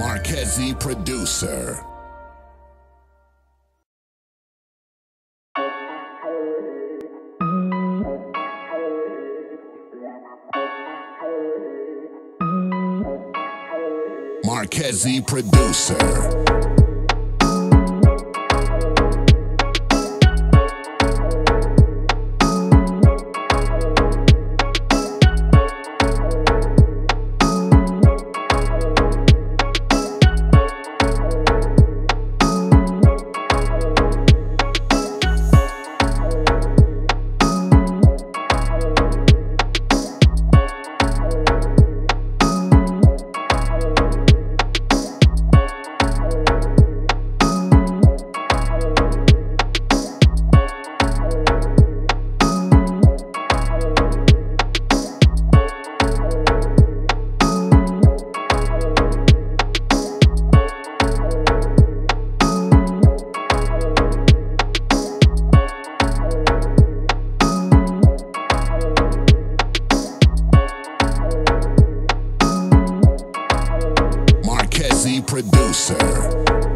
Marquezzi producer. Marquezzi producer. Marquezzi producer.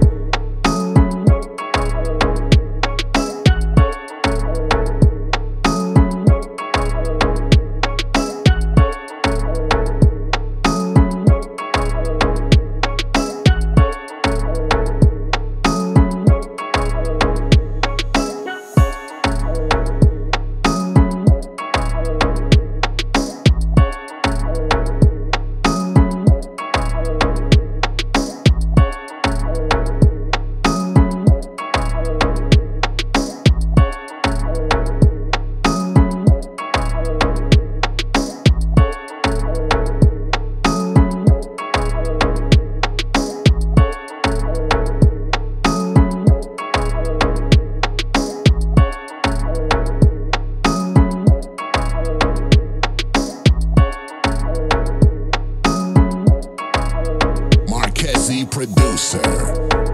Producer.